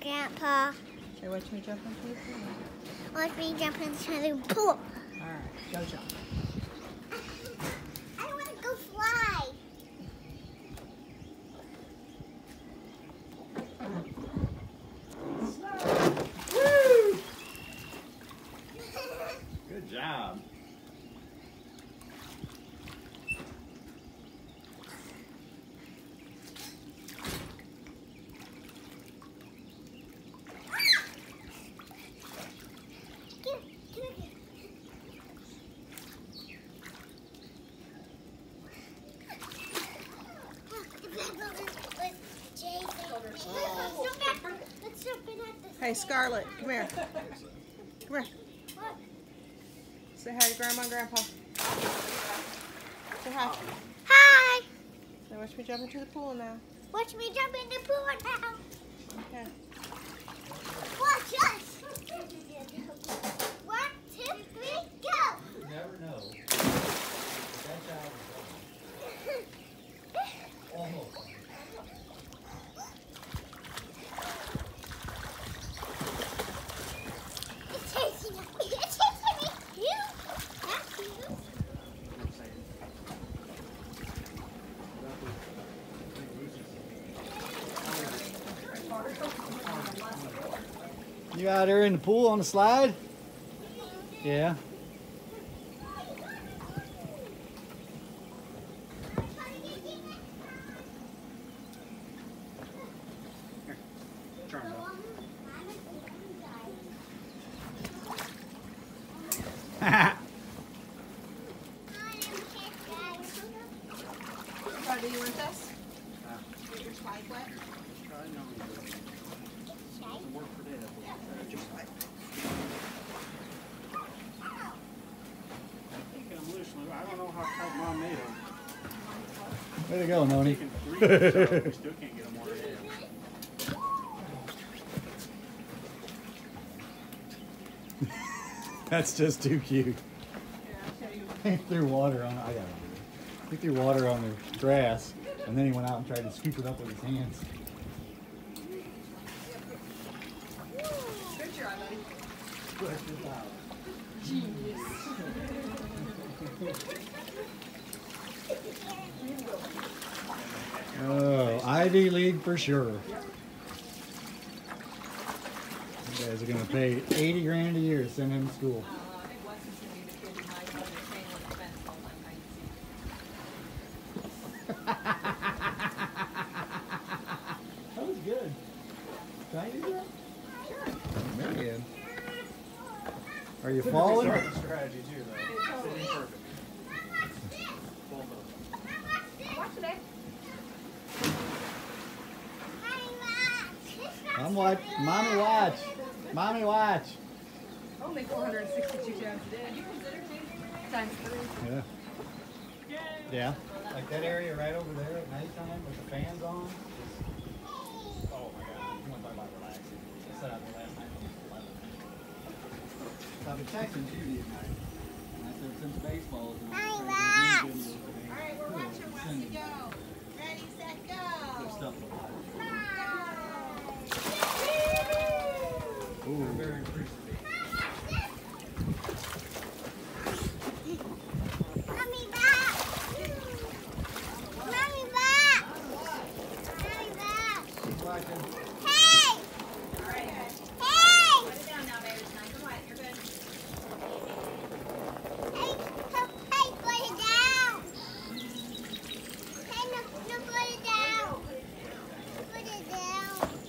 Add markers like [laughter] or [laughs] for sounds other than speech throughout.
Grandpa. Should I watch me jump into the pool? Watch me jump into the pool. All right, go jump. Hey, Scarlett, come here. Come here. Look. Say hi to Grandma and Grandpa. Say hi. Hi. Now watch me jump into the pool now. Watch me jump in the pool now. Okay. Watch us. One, two, three, go. You never know. That job is almost. It's chasing me. It's chasing me. You. That's you. You out there in the pool on the slide? Yeah. Grandpa, do you want this? Get your slide wet? Get your slide. I'm loose. I don't know how tight mom made them. Way to go, Noni. Can't. [laughs] That's just too cute. He threw water on. I got it. He threw water on the grass, and then he went out and tried to scoop it up with his hands. Good job, buddy. Oh, Ivy League for sure. You guys are gonna pay 80 grand a year to send him to school. I think Weston's gonna be the kid who might have the chain link fence all my That was good. Can I do that? Sure. Man. Are you falling? Strategy too, though. Sitting perfect. Both of them. Watch it? I'm watch. Mommy watch. Mommy watch. Only 462 times a day. Times three. Yeah. Yeah. Like that area right over there at nighttime with the fans on. Oh my god. You want to talk about relaxing. I said out there last night when it was 11. So I've been texting Judy at night. And I said since baseball is on, Hi, I'll Max. Alright, we're watching Weston go. Ready, set, Good go. stuff for life. Ooh. Ooh. Very appreciative.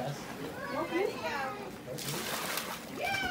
guess. Okay. okay.